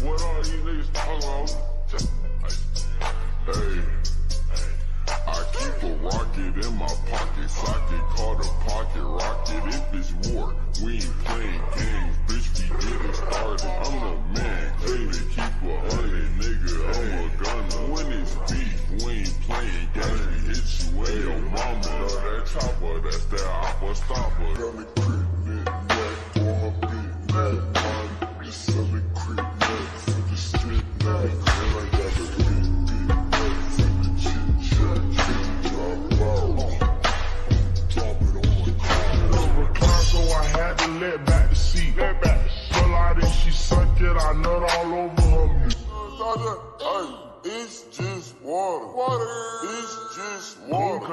What are you niggas talking about? Hey. I keep a rocket in my pocket, socket, call the pocket rocket. If it's war, we ain't playing games, bitch. We get it started. I'm the man, clean to keep a hundred, nigga. I'm a gunner. When it's beef, we ain't playing games. We hit you in your mama. That chopper, that's that opera stopper. No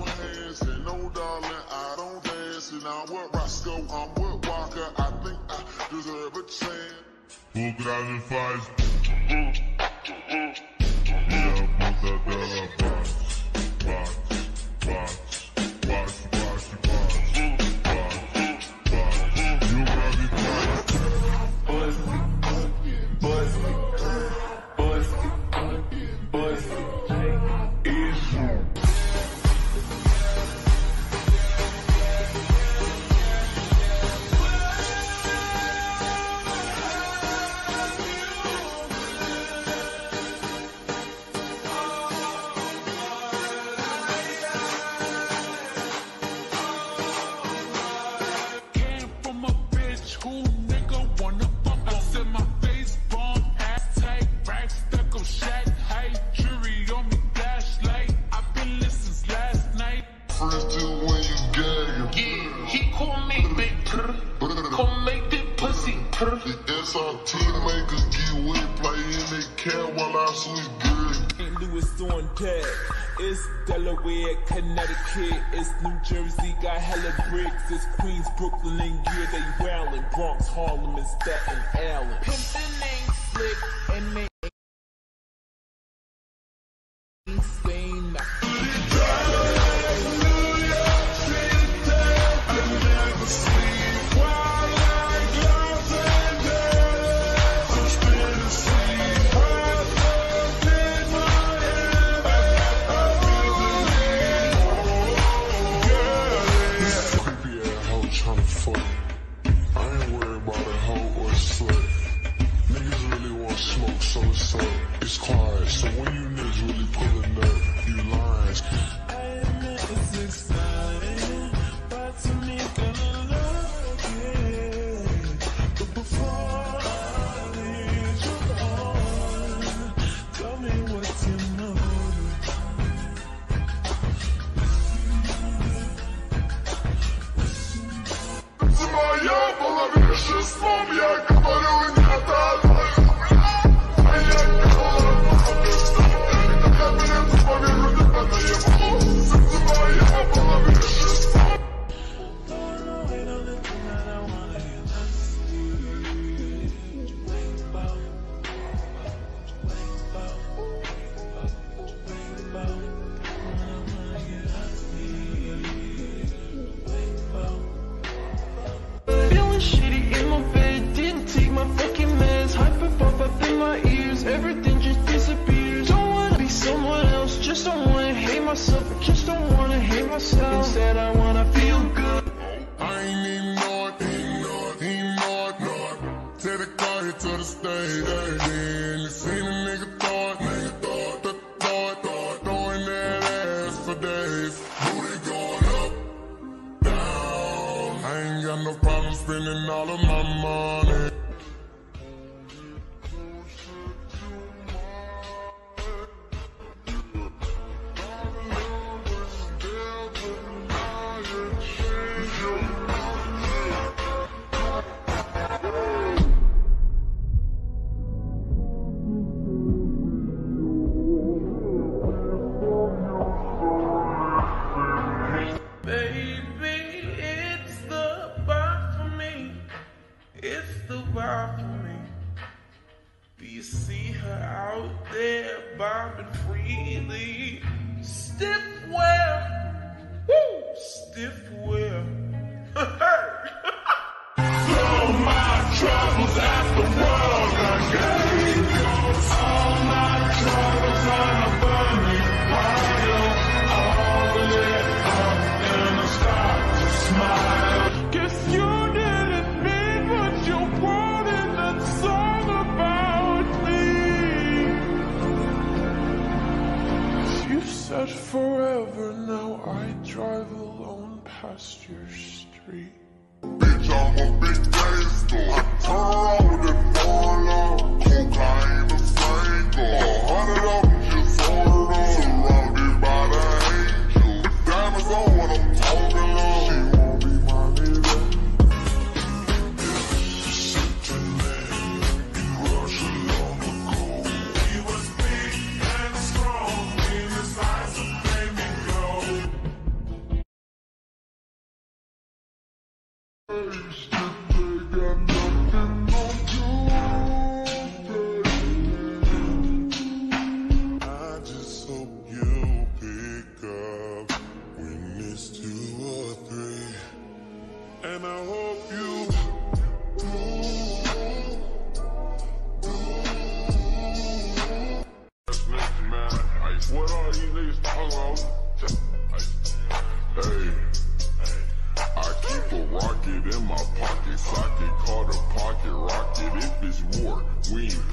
hands and no darling, I don't dance. And I'm with Roscoe, I'm with Walker. I think I deserve a faz? Puta dela The SRT makers get wet, playing they cat while I switch good. St. Louis on deck. It's Delaware, Connecticut. It's New Jersey, got hella bricks. It's Queens, Brooklyn, and yeah, they wildin'. Bronx, Harlem, and Staten Island. Pimpin' ain't slick, and they so when you niggas really pulling up, you lying. Myself. Instead, I wanna feel good. Oh, I ain't even know it, ain't know it. Take the car here to the stage, hey, then you seen a nigga it, nigga it, th- throw it, throwing that ass for days. Booty going up, down. I ain't got no problem spending all of my money. see her out there bombing freely? Stiff well, woo, stiff well. across your street. Bitch, We.